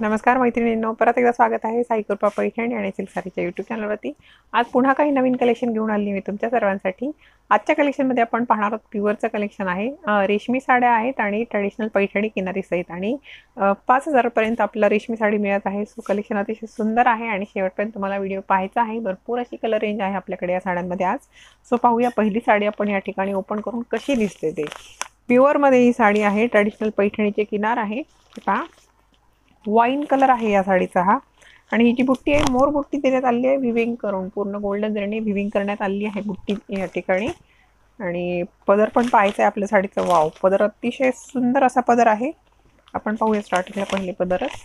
नमस्कार मैत्रिणींनो परत एकदा स्वागत आहे साई कृपा पैठणी आणि सिल्कसारीच्या यूट्यूब चॅनलवरती आज पुन्हा काही नवीन कलेक्शन घेऊन आली मी तुमच्या सर्वांसाठी. आजच्या कलेक्शनमध्ये आपण पाहणार आहोत प्युअरचं कलेक्शन आहे. रेशमी साड्या आहेत आणि ट्रॅडिशनल पैठणी किनारी सहित आणि पाच हजारपर्यंत आपलं रेशमी साडी मिळत आहे. सो कलेक्शन अतिशय सुंदर आहे आणि शेवटपर्यंत तुम्हाला व्हिडिओ पाहायचा आहे. भरपूर अशी कलर रेंज आहे आपल्याकडे या साड्यांमध्ये आज. सो पाहूया पहिली साडी आपण या ठिकाणी ओपन करून कशी दिसते ते. प्युअरमध्ये ही साडी आहे. ट्रॅडिशनल पैठणीचे किनार आहे. पहा. वाईन कलर आहे या साडीचा हा. आणि ही जी बुट्टी आहे मोर बुट्टी देण्यात आली आहे विविंग करून पूर्ण गोल्डन जरीने विविंग करण्यात आली आहे बुट्टी या ठिकाणी. आणि पदर पण पाहायचं आहे आपल्या साडीचं. वाव पदर अतिशय सुंदर असा पदर आहे. आपण पाहूया स्टार्टिंगला पहिले पदरच.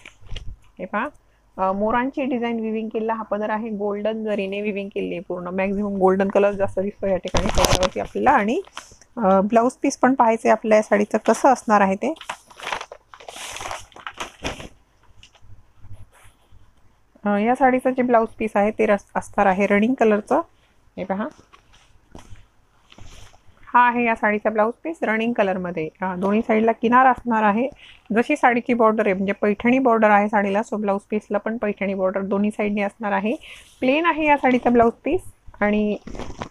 हे पहा. मोरांची डिझाईन विविंग केलेला हा पदर आहे. गोल्डन जरीने विविंग केली आहे पूर्ण. मॅक्झिमम गोल्डन कलर जास्त दिसतो या ठिकाणी पदरावरती आपल्याला. आणि ब्लाऊज पीस पण पाहायचं आहे आपल्या या साडीचं कसं असणार आहे ते. या साडीचं जे ब्लाऊज पीस आहे ते रस असणार आहे रनिंग कलरचं हे पहा. हा आहे या साडीचा ब्लाऊज पीस रनिंग कलरमध्ये दोन्ही साईडला किनार असणार आहे. जशी साडीची बॉर्डर आहे म्हणजे पैठणी बॉर्डर आहे साडीला सो ब्लाऊज पीसला पण पैठणी बॉर्डर दोन्ही साईडने असणार आहे. प्लेन आहे या साडीचा ब्लाऊज पीस आणि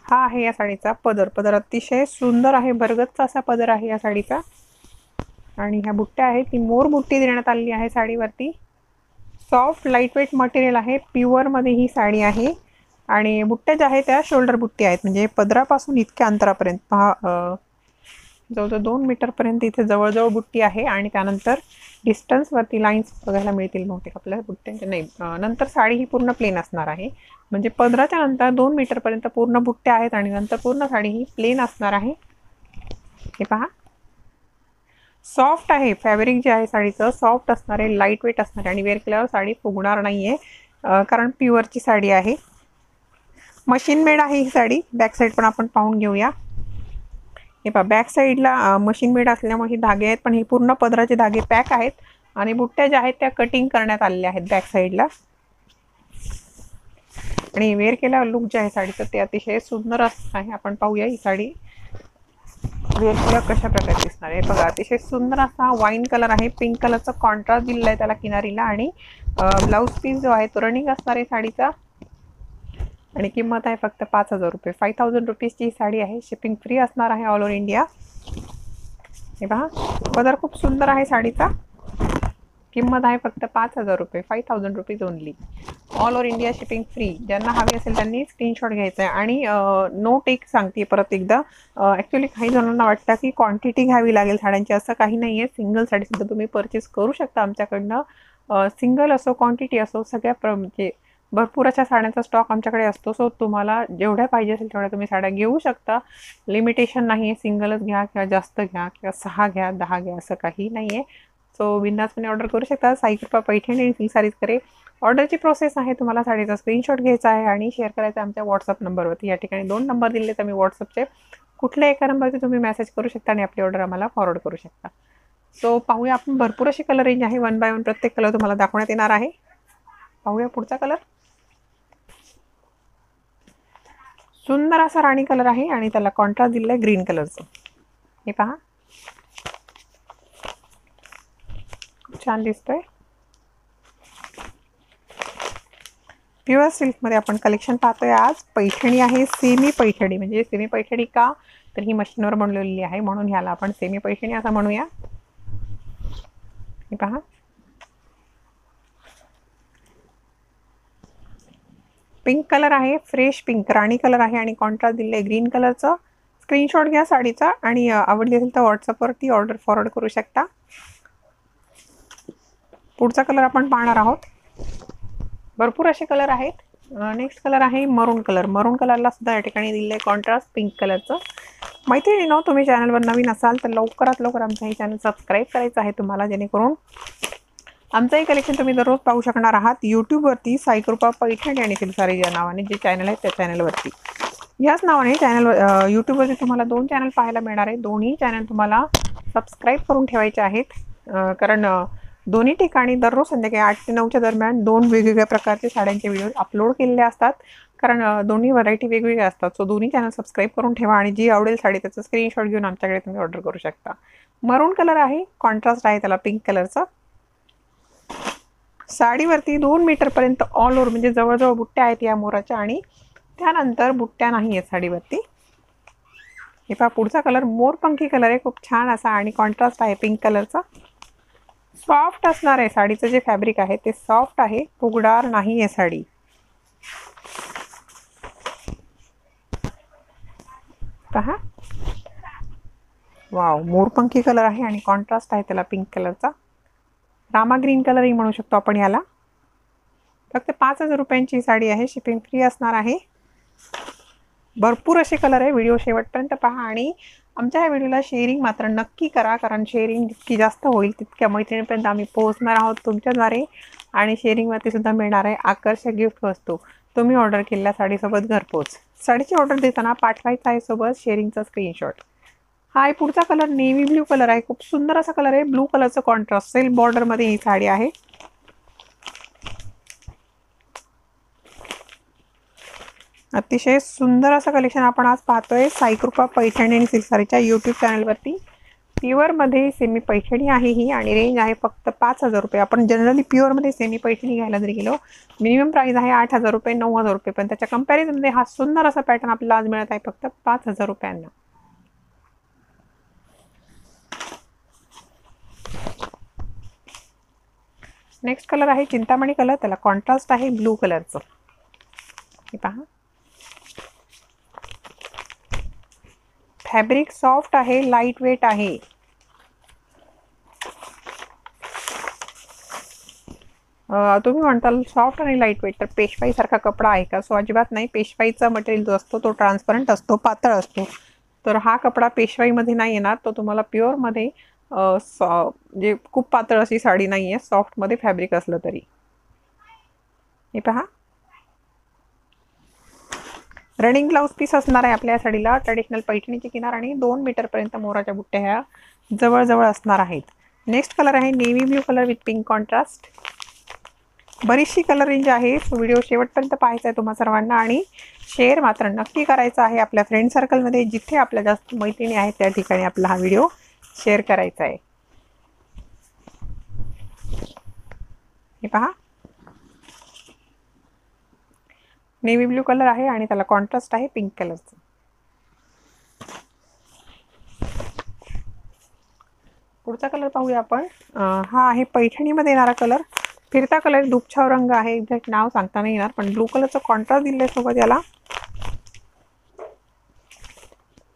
हा आहे या साडीचा पदर. पदर अतिशय सुंदर आहे भरगतचा असा पदर आहे या साडीचा. आणि ह्या बुट्ट्या आहेत ती मोर बुट्टी देण्यात आलेली आहे साडीवरती. सॉफ्ट लाईटवेट मटेरियल आहे. प्युअरमध्ये ही साडी आहे. आणि बुट्ट्या ज्या आहेत त्या शोल्डर बुट्टी आहेत. म्हणजे पदरापासून इतक्या अंतरापर्यंत. पहा जवळजवळ दोन मीटरपर्यंत इथे जवळजवळ बुट्टी आहे. आणि त्यानंतर डिस्टन्सवरती लाईन्स बघायला मिळतील बहुतेक आपल्याला बुट्ट्यांच्या नाही नंतर साडी ही पूर्ण प्लेन असणार आहे. म्हणजे पदराच्या नंतर दोन मीटरपर्यंत पूर्ण बुट्ट्या आहेत. आणि नंतर पूर्ण साडी ही प्लेन असणार आहे. हे पहा. सॉफ्ट आहे. फॅब्रिक जे आहे साडीचं सॉफ्ट असणार आहे लाइट वेट असणार आहे आणि वेअर केल्यावर साडी फुगणार नाही आहे कारण प्युअरची साडी आहे. मशीन मेड आहे ही साडी. बॅक साईड पण आपण पाहून घेऊया. हे पहा बॅक साईडला मशीन मेड असल्यामुळे हे धागे आहेत पण हे पूर्ण पदराचे धागे पॅक आहेत. आणि बुट्ट्या ज्या आहेत त्या कटिंग करण्यात आलेल्या आहेत बॅक साईडला आणि वेअर केल्यावर लुक जे आहे साडीचं ते अतिशय सुंदर असणार आहे. आपण पाहूया ही साडी. वेअर कशा प्रकारे दिसणार आहे? बघा अतिशय सुंदर असा वाईन कलर आहे. पिंक कलरचा कॉन्ट्रास्ट दिलेला आहे त्याला किनारीला आणि ब्लाऊज पीस जो आहे तो रनिंग असणार आहे साडीचा. आणि किंमत आहे फक्त पाच हजार रुपये. फाईव्ह थाउजंड रुपीजची ही साडी आहे. शिपिंग फ्री असणार आहे ऑल ओव्हर इंडिया हे पहा कलर खूप सुंदर आहे साडीचा. किंमत आहे फक्त पाच हजार रुपये five thousand rupees only all over India shipping free ज्यांना हवी असेल त्यांनी स्क्रीनशॉट घ्यायचा आहे आणि नोट एक सांगते परत एकदा. ॲक्च्युली काही जणांना वाटतं की क्वांटिटी घ्यावी लागेल साड्यांची. असं काही नाही आहे सिंगल साडीसुद्धा तुम्ही परचेस करू शकता आमच्याकडनं. सिंगल असो क्वांटिटी असो सगळ्या प्र म्हणजे भरपूर अशा साड्यांचा स्टॉक आमच्याकडे असतो. सो तुम्हाला जेवढ्या पाहिजे असेल तेवढ्या तुम्ही साड्या घेऊ शकता. लिमिटेशन नाही आहे सिंगलच घ्या किंवा जास्त घ्या किंवा सहा घ्या दहा घ्या असं काही नाही आहे सो बिंदासपणे ऑर्डर करू शकता. साई कृपा पैठणी आणि सिल्क सारीजकरे ऑर्डरची प्रोसेस आहे तुम्हाला साडीचा स्क्रीनशॉट घ्यायचा आहे आणि शेअर करायचा आहे आमच्या व्हॉट्सअप नंबरवरती या ठिकाणी दोन नंबर दिले तर मी व्हॉट्सअपचे कुठल्या एका नंबरचे तुम्ही मेसेज करू शकता आणि आपली ऑर्डर आम्हाला फॉरवर्ड करू शकता. सो पाहूया आपण भरपूर अशी कलर रेंज आहे. वन बाय वन प्रत्येक कलर तुम्हाला दाखवण्यात येणार आहे. पाहूया पुढचा कलर सुंदर असा राणी कलर आहे आणि त्याला कॉन्ट्रास्ट दिलेला आहे ग्रीन कलरचं हे पहा. खूप छान दिसतोय. प्युअर सिल्कमध्ये आपण कलेक्शन पाहतोय आज. पैठणी आहे सेमी पैठणी म्हणजे सेमी पैठणी का? तर ही मशीनवर बनवलेली आहे म्हणून ह्याला आपण सेमी पैठणी असं म्हणूया. हे पहा. पिंक कलर आहे फ्रेश पिंक राणी कलर आहे आणि कॉन्ट्रास्ट दिलेलं आहे ग्रीन कलरचं स्क्रीनशॉट घ्या साडीचा आणि आवडली असेल तर व्हॉट्सअपवरती ऑर्डर फॉरवर्ड करू शकता. पुढचा कलर आपण पाहणार आहोत. भरपूर असे कलर आहेत. नेक्स्ट कलर आहे मरून कलर मरून कलरला सुद्धा या ठिकाणी दिलेलं आहे कॉन्ट्रास्ट पिंक कलरचं मैत्रिणीनो तुम्ही चॅनलवर नवीन असाल तर लवकरात लवकर आमचं हे चॅनल सबस्क्राईब करायचं आहे तुम्हाला जेणेकरून आमचंही कलेक्शन तुम्ही दररोज पाहू शकणार आहात. यूट्यूबवरती साईकृपा पैठण आणि सिलसारी या नावाने जे चॅनल आहे त्या चॅनलवरती याच नावाने चॅनल यूट्यूबवरती तुम्हाला दोन चॅनल पाहायला मिळणार आहे दोन्ही चॅनल तुम्हाला सबस्क्राईब करून ठेवायचे आहेत. कारण दोन्ही ठिकाणी दररोज संध्याकाळी आठ ते नऊच्या दरम्यान दोन वेगवेगळ्या प्रकारचे साड्यांचे व्हिडिओ अपलोड केलेले असतात. कारण दोन्ही व्हरायटी वेगवेगळ्या असतात. सो दोन्ही चॅनल सबस्क्राईब करून ठेवा आणि जी आवडेल साडी त्याचं स्क्रीनशॉट घेऊन आमच्याकडे तुम्ही ऑर्डर करू शकता. मरून कलर आहे कॉन्ट्रास्ट आहे त्याला पिंक कलरचा साडीवरती दोन मीटरपर्यंत ऑल ओव्हर म्हणजे जवळजवळ बुट्ट्या आहेत या मोराच्या आणि त्यानंतर बुट्ट्या नाही आहेत साडीवरती. हे पहा पुढचा कलर मोरपंखी कलर आहे. खूप छान असा आणि कॉन्ट्रास्ट आहे पिंक कलरचा सॉफ्ट असणार आहे. साडीचं जे फॅब्रिक आहे ते सॉफ्ट आहे. फुगडार नाही आहे साडी. पहा. वाव मोरपंखी कलर आहे आणि कॉन्ट्रास्ट आहे त्याला पिंक कलरचा रामा ग्रीन कलरही म्हणू शकतो आपण याला. फक्त पाच हजार रुपयांची ही साडी आहे. शिपिंग फ्री असणार आहे. भरपूर असे कलर आहे. व्हिडिओ शेवटपर्यंत पहा आणि आमच्या ह्या व्हिडिओला शेअरिंग मात्र नक्की करा कारण शेअरिंग जितकी जास्त होईल तितक्या मैत्रिणीपर्यंत आम्ही पोहोचणार आहोत तुमच्याद्वारे आणि शेअरिंगवरती सुद्धा मिळणार आहे आकर्षक गिफ्ट वस्तू. तुम्ही ऑर्डर केलेल्या साडीसोबत घरपोच साडीची ऑर्डर देताना पाठवायचा आहे सोबत शेअरिंगचा स्क्रीनशॉट हा आहे पुढचा कलर नेव्ही ब्ल्यू कलर आहे. खूप सुंदर असा कलर आहे. ब्लू कलरचं कॉन्ट्रास्ट सेल बॉर्डरमध्ये ही साडी आहे. अतिशय सुंदर असं कलेक्शन आपण आज पाहतोय. साईकृपा पैठणी आणि सिलसारीच्या यूट्यूब चॅनलवरती प्युअरमध्ये सेमी पैठणी आहे ही आणि रेंज आहे फक्त पाच हजार रुपये. आपण जनरली प्युअरमध्ये सेमी पैठणी घ्यायला जरी गेलो मिनिमम प्राईस आहे आठ हजार रुपये नऊ हजार रुपये. पण त्याच्या कम्पॅरिझनमध्ये हा सुंदर असा पॅटर्न आपल्याला आज मिळत आहे फक्त पाच हजार रुपयांना. नेक्स्ट कलर आहे चिंतामणी कलर त्याला कॉन्ट्रास्ट आहे ब्लू कलरचं हे पहा. फॅब्रिक सॉफ्ट आहे लाइट वेट आहे तुम्ही म्हणताल सॉफ्ट आणि लाइट वेट तर पेशवाईसारखा कपडा आहे का? सो अजिबात नाही. पेशवाईचा मटेरियल जो असतो तो ट्रान्सपरंट असतो पातळ असतो. तर हा कपडा पेशवाईमध्ये नाही येणार. तो तुम्हाला प्युअरमध्ये सॉ म्हणजे खूप पातळ अशी साडी नाही आहे सॉफ्टमध्ये फॅब्रिक असलं तरी. हे पहा. रनिंग ब्लाऊज पीस असणार आहे आपल्या साडीला. ट्रेडिशनल पैठणीची किनार आणि दोन मीटरपर्यंत मोराच्या बुट्ट्या ह्या जवळजवळ असणार आहेत. नेक्स्ट कलर आहे navy blue colour with pink contrast बरीचशी कलर रेंज आहे. व्हिडिओ शेवटपर्यंत पाहायचा आहे तुम्हा सर्वांना आणि शेअर मात्र नक्की करायचा आहे आपल्या फ्रेंड सर्कलमध्ये जिथे आपल्या जास्त मैत्रिणी आहेत त्या ठिकाणी आपला हा व्हिडिओ शेअर करायचा आहे. हे पहा. नेव्ही ब्ल्यू कलर आहे आणि त्याला कॉन्ट्रास्ट आहे पिंक कलरचं. पुढचा कलर पाहूया आपण. हा आहे पैठणीमध्ये येणारा कलर. फिरता कलर दुपछाव रंग आहे. एक्झॅक्ट नाव सांगता नाही येणार पण ब्लू कलरचं कॉन्ट्रास्ट दिलं आहे सोबत याला.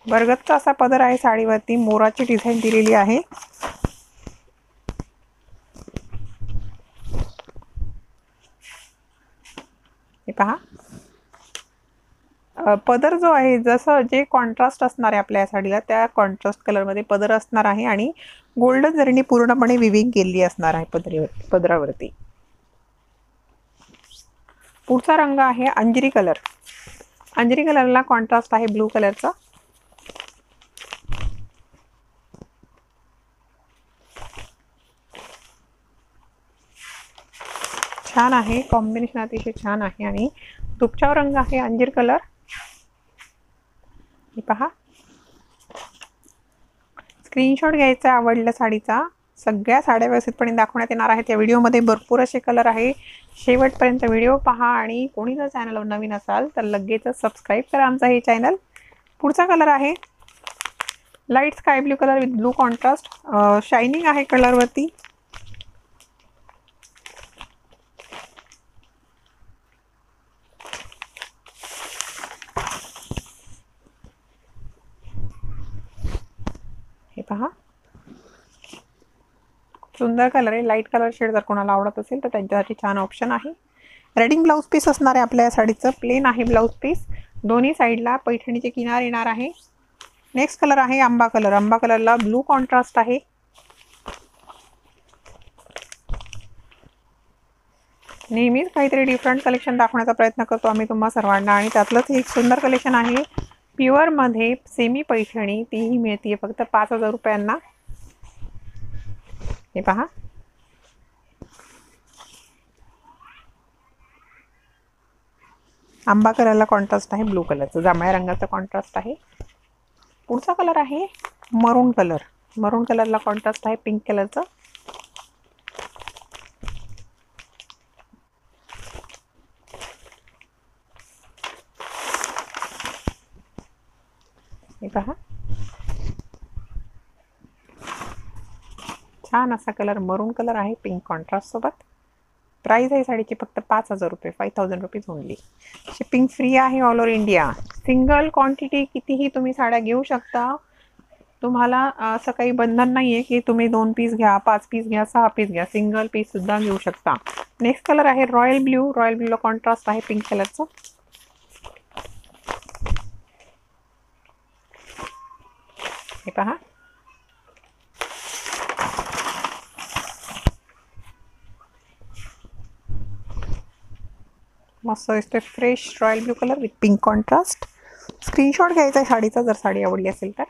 बरगतचा असा पदर आहे साडीवरती. मोराची डिझाईन दिलेली आहे. हे पहा. पदर जो आहे जसं जे कॉन्ट्रास्ट असणार आहे आपल्या या साडीला त्या कॉन्ट्रास्ट कलरमध्ये पदर असणार आहे आणि गोल्डन जरीने पूर्णपणे विविंग केली असणार आहे पदरीवर पदरावरती. पुढचा रंग आहे अंजिरी कलर अंजिरी कलरला कॉन्ट्रास्ट आहे ब्लू कलरचा छान आहे कॉम्बिनेशन अतिशय छान आहे आणि दुपचाव रंग आहे अंजीर कलर हे पहा. स्क्रीनशॉट घ्यायचा आवडलं साडीचा. सगळ्या साड्या व्यवस्थितपणे दाखवण्यात येणार आहेत. या व्हिडिओमध्ये भरपूर असे कलर आहे. शेवटपर्यंत व्हिडिओ पहा आणि कोणी जर चॅनलवर नवीन असाल तर लगेच सबस्क्राईब करा आमचा हे चॅनल पुढचा कलर आहे. Light sky blue colour with blue contrast shining आहे कलरवरती हे पहा सुंदर कलर आहे. लाइट कलर शेड जर कोणाला आवडत असेल तर त्यांच्यासाठी छान ऑप्शन आहे. रेडिंग ब्लाऊज पीस असणार आहे आपल्या या साडीचं. प्लेन आहे ब्लाऊज पीस दोन्ही साईडला पैठणीचे किनार येणार आहे. नेक्स्ट कलर आहे आंबा कलर आंबा कलरला ब्लू कॉन्ट्रास्ट आहे. नेहमीच काहीतरी डिफरंट कलेक्शन दाखवण्याचा प्रयत्न करतो आम्ही तुम्हा सर्वांना. आणि त्यातलंच एक सुंदर कलेक्शन आहे. प्युअरमध्ये सेमी पैठणी. तीही मिळते फक्त पाच हजार रुपयांना. हे पहा. आंबा कलरला कॉन्ट्रास्ट आहे ब्लू कलरचं जांभळ्या रंगाचा कॉन्ट्रास्ट आहे. पुढचा कलर आहे मरून कलर मरून कलरला कॉन्ट्रास्ट आहे पिंक कलरचं हे पहा. छान असा कलर मरून कलर आहे पिंक कॉन्ट्रास्ट सोबत. आहे साडीची फक्त पाच हजार रुपये five thousand rupees only shipping free आहे all over India single quantity कितीही तुम्ही साड्या घेऊ शकता. तुम्हाला असं काही बंधन नाही आहे की तुम्ही दोन पीस घ्या पाच पीस घ्या सहा पीस घ्या सिंगल पीस सुद्धा घेऊ शकता. नेक्स्ट कलर आहे रॉयल ब्ल्यू रॉयल ब्ल्यूला कॉन्ट्रास्ट आहे पिंक कलरचं हे पहा. मस्त दिसतोय. Fresh royal blue colour with pink contrast screenshot घ्यायचा आहे साडीचा जर साडी आवडली असेल तर.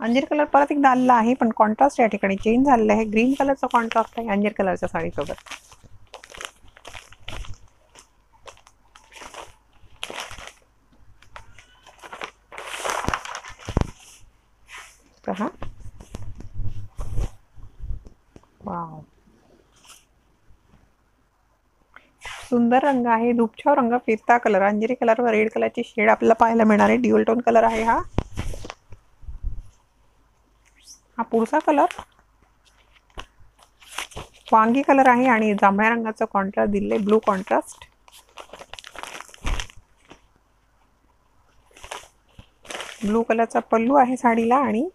अंजीर कलर परत एकदा आलेला आहे पण कॉन्ट्रास्ट या ठिकाणी चेंज झालेला आहे. ग्रीन कलरचा कॉन्ट्रास्ट आहे अंजीर कलरच्या साडीसोबत पहा वाव सुंदर रंग आहे. धूपछाव रंग फिरता कलर अंजेरी कलर व रेड कलरची शेड आपल्याला पाहायला मिळणार आहे. ड्युअल टोन कलर आहे हा. हा पुढचा कलर वांगी कलर आहे आणि जांभळ्या रंगाचं कॉन्ट्रास्ट दिले ब्लू कॉन्ट्रास्ट ब्लू कलरचा पल्लू आहे साडीला आणि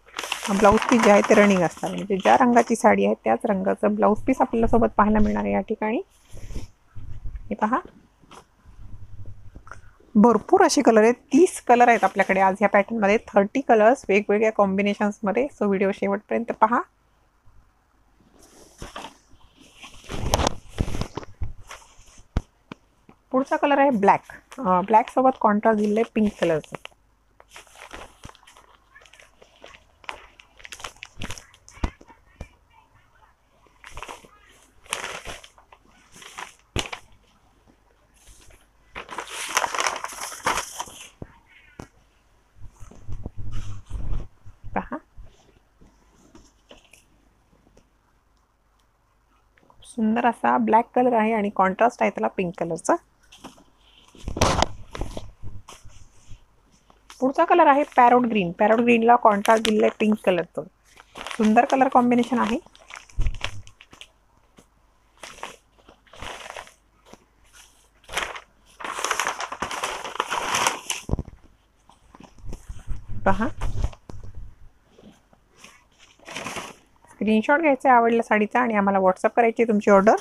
ब्लाऊज पीस जे आहे ते रनिंग असतात म्हणजे ज्या रंगाची साडी आहे त्याच रंगाचं ब्लाऊज पीस आपल्याला सोबत पाहायला मिळणार आहे या ठिकाणी. हे पहा. भरपूर असे कलर आहेत. तीस कलर आहेत आपल्याकडे आज ह्या पॅटर्नमध्ये थर्टी कलर्स वेगवेगळ्या कॉम्बिनेशन्समध्ये सो व्हिडिओ शेवटपर्यंत पहा. पुढचा कलर आहे ब्लॅक ब्लॅक सोबत कॉन्ट्रास्ट दिलेलं आहे पिंक कलरचं पहा सुंदर असा ब्लॅक कलर आहे आणि कॉन्ट्रास्ट आहे त्याला पिंक कलरचा. पुढचा कलर आहे पॅरोट ग्रीन. पॅरोट ग्रीनला कॉन्ट्रास्ट दिलेला आहे पिंक कलरचं. सुंदर कलर कॉम्बिनेशन आहे पहा स्क्रीनशॉट घ्यायचा आहे आवडल्या साडीचा आणि आम्हाला व्हॉट्सअप करायची तुमची ऑर्डर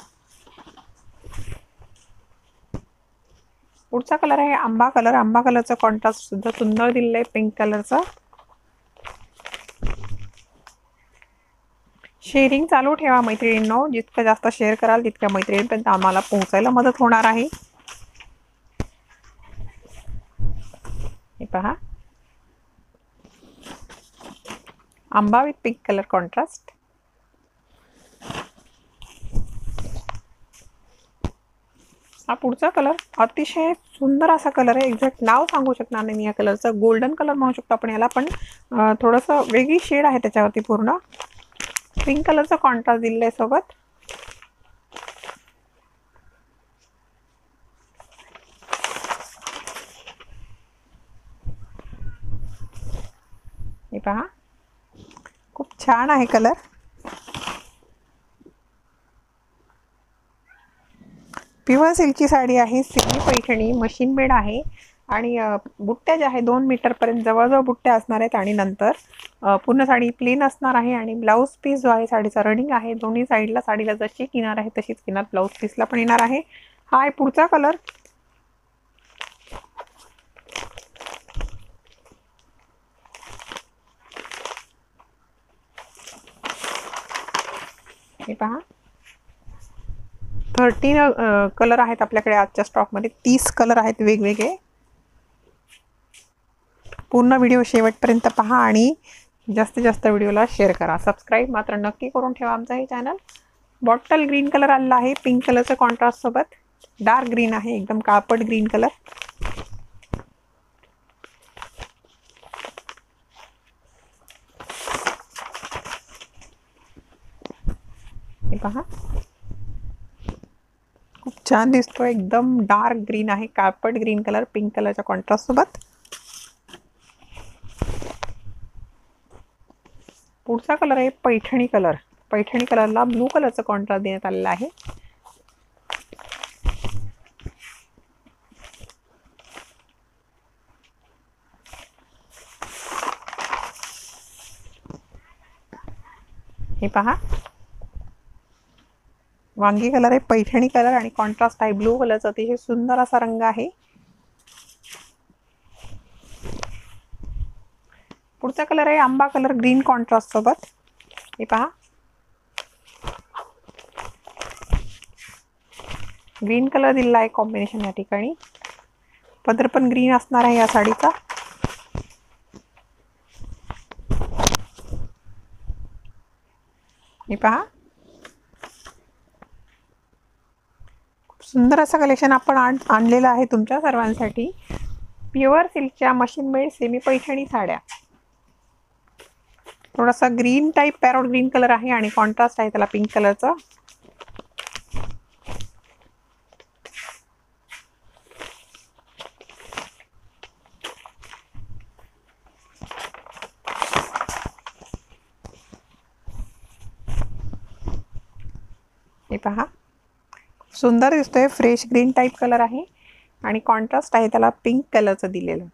पुढचा कलर आहे आंबा कलर आंबा कलरचा कॉन्ट्रास्ट सुद्धा सुंदर दिलेलं आहे पिंक कलरचा शेअरिंग चालू ठेवा मैत्रिणींनो. जितकं जास्त शेअर कराल तितक्या मैत्रिणींपर्यंत आम्हाला पोहोचायला मदत होणार आहे. हे पहा. आंबा विथ पिंक कलर कॉन्ट्रास्ट हा पुढचा कलर अतिशय सुंदर असा कलर आहे. एक्झॅक्ट नाव सांगू शकणार नाही मी या कलरचं गोल्डन कलर म्हणू शकतो आपण याला पण थोडंसं वेगळी शेड आहे त्याच्यावरती पूर्ण. पिंक कलरचा कॉन्ट्रास्ट दिलेला आहे सोबत हे पहा. खूप छान आहे कलर प्युअर सिल्कची साडी आहे सेमी पैठणी मशीन मेड आहे आणि बुट्ट्या ज्या आहे दोन मीटरपर्यंत जवळजवळ बुट्ट्या असणार आहेत आणि नंतर पूर्ण साडी प्लेन असणार आहे आणि ब्लाऊज पीस जो आहे साडीचा रनिंग आहे. दोन्ही साईडला साडीला जशी किनार आहे तशीच किनार ब्लाऊज पीसला पण येणार आहे. हा आहे पुढचा कलर हे पहा. थर्टीन कलर आहेत आपल्याकडे आजच्या स्टॉकमध्ये. तीस कलर आहेत वेगवेगळे. पूर्ण व्हिडिओ शेवटपर्यंत पहा आणि जास्तीत जास्त व्हिडिओला शेअर करा. सबस्क्राईब मात्र नक्की करून ठेवा आमचं हे चॅनल बॉटल ग्रीन कलर आलेला आहे पिंक कलरचं कॉन्ट्रास्टसोबत डार्क ग्रीन आहे एकदम काळपट ग्रीन कलर हे पहा. छान दिसतो एकदम डार्क ग्रीन आहे. कार्पट ग्रीन कलर पिंक कलरच्या कॉन्ट्रास्ट सोबत. पुढचा कलर आहे पैठणी कलर. पैठणी कलरला ब्लू कलरचा कॉन्ट्रास्ट देण्यात आलेला आहे. हे पहा. वांगी कलर आहे पैठणी कलर आणि कॉन्ट्रास्ट आहे. ब्लू कलरचा अतिशय सुंदर असा रंग आहे. पुढचा कलर आहे आंबा कलर ग्रीन कॉन्ट्रास्ट सोबत. हे पहा. ग्रीन कलर दिलेला आहे कॉम्बिनेशन या ठिकाणी. पदर पण ग्रीन असणार आहे या साडीचा. हे पहा. सुंदर असं कलेक्शन आपण आण आणलेलं आहे तुमच्या सर्वांसाठी. प्युअर सिल्कच्या मशीन मेड सेमी पैठणी साड्या. थोडासा green type parrot green colour आहे आणि कॉन्ट्रास्ट आहे त्याला पिंक कलरचा हे पहा. सुंदर दिसतोय. फ्रेश ग्रीन टाईप कलर आहे. आणि कॉन्ट्रास्ट आहे त्याला पिंक कलरचं दिलेलं.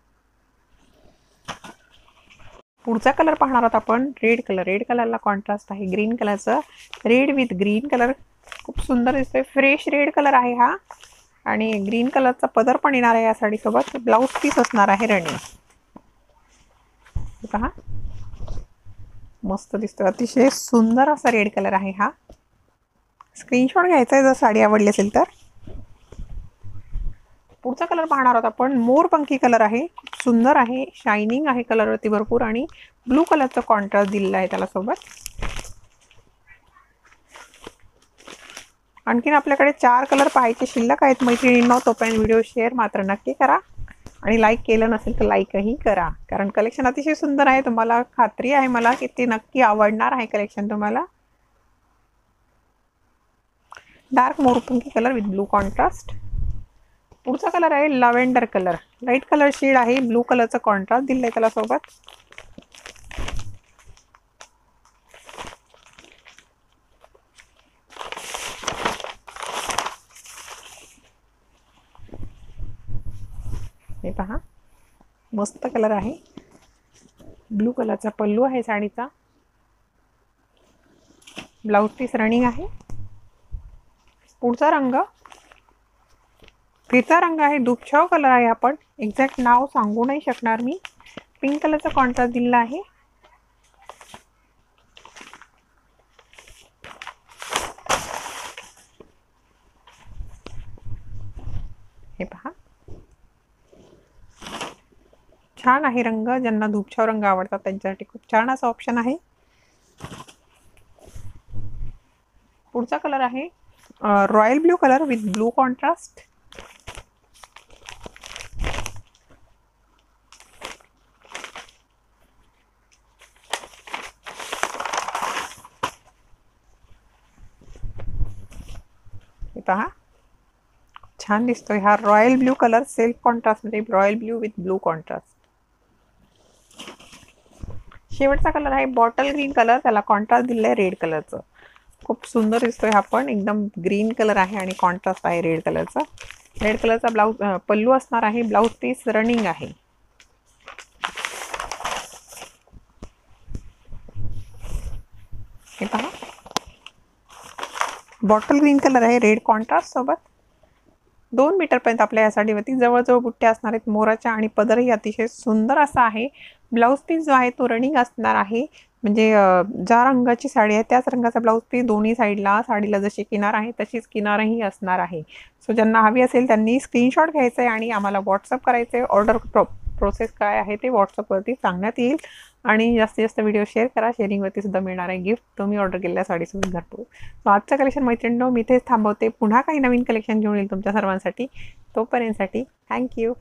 पुढचा कलर पाहणार आहोत आपण. रेड कलर रेड कलरला कॉन्ट्रास्ट आहे. ग्रीन कलरचं रेड विथ ग्रीन कलर खूप सुंदर दिसतोय. फ्रेश रेड कलर आहे हा. आणि ग्रीन कलरचा पदर पण येणार आहे या साडीसोबत ब्लाऊज पीस असणार आहे रनिंग पहा. मस्त दिसतोय. अतिशय सुंदर असा रेड कलर आहे हा. स्क्रीनशॉट घ्यायचा आहे जर साडी आवडली असेल तर. पुढचा कलर पाहणार आहोत आपण. मोरपंखी कलर आहे. खूप सुंदर आहे. शायनिंग आहे कलरवरती भरपूर आणि ब्लू कलरचा कॉन्ट्रास्ट दिलेला आहे त्याला सोबत आणखीन आपल्याकडे चार कलर पाहायचे. शिल्लक आहेत मैत्रिणींना तोपर्यंत व्हिडिओ शेअर मात्र नक्की करा. आणि लाईक केलं नसेल तर लाईकही करा. कारण कलेक्शन अतिशय सुंदर आहे. तुम्हाला खात्री आहे मला की ते नक्की आवडणार आहे कलेक्शन तुम्हाला. डार्क मोरपंखी कलर विथ ब्लू कॉन्ट्रास्ट पुढचा कलर आहे lavender colour light colour shade आहे ब्लू कलरचा कॉन्ट्रास्ट दिलं आहे त्याला सोबत. हे पहा. मस्त कलर आहे. ब्लू कलरचा पल्लू आहे साडीचा. ब्लाऊज पीस रनिंग आहे. पुढचा रंग. फिरता रंग आहे दुपछाव कलर आहे आपण. एक्झॅक्ट नाव सांगू नाही शकणार मी. पिंक कलरचा कॉन्ट्रास्ट दिलेला आहे. हे पहा. छान आहे रंग. ज्यांना धूपछाव रंग आवडतात त्यांच्यासाठी खूप छान असा ऑप्शन आहे. पुढचा कलर आहे royal blue colour with blue contrast. हे पहा. छान दिसतोय हा royal blue colour self contrast म्हणजे royal blue with blue contrast शेवटचा कलर आहे बॉटल ग्रीन कलर त्याला कॉन्ट्रास्ट दिलेला आहे रेड कलरचं. खूप सुंदर दिसतोय हा पण. एकदम ग्रीन कलर आहे आणि कॉन्ट्रास्ट आहे रेड कलरचा. रेड कलरचा ब्लाऊज पल्लू असणार आहे. ब्लाऊज पीस रनिंग आहे. हे पहा. बॉटल ग्रीन कलर आहे रेड कॉन्ट्रास्ट सोबत. दोन मीटरपर्यंत आपल्या या साडीवरती जवळजवळ बुट्ट्या असणार आहेत. मोराच्या आणि पदरही अतिशय सुंदर असा आहे. ब्लाऊज पीस जो आहे तो रनिंग असणार आहे. म्हणजे ज्या रंगाची साडी आहे त्याच रंगाचा ब्लाऊज पीस दोन्ही साईडला साडीला जशी किनार आहे तशीच किनारही असणार आहे. सो ज्यांना हवी असेल त्यांनी स्क्रीनशॉट घ्यायचं आहे आणि आम्हाला व्हॉट्सअप करायचं. आहे ऑर्डर प्रो प्रोसेस काय आहे ते व्हॉट्सअपवरती सांगण्यात येईल. आणि जास्तीत जास्त व्हिडिओ शेअर करा. शेअरिंगवरती सुद्धा मिळणार आहे गिफ्ट तुम्ही ऑर्डर केलेल्या साडीसोबत घरपोच सो आजचं कलेक्शन मैत्रिणी मी इथेच थांबवते. पुन्हा काही नवीन कलेक्शन घेऊन येईल तुमच्या सर्वांसाठी. तोपर्यंतसाठी थँक्यू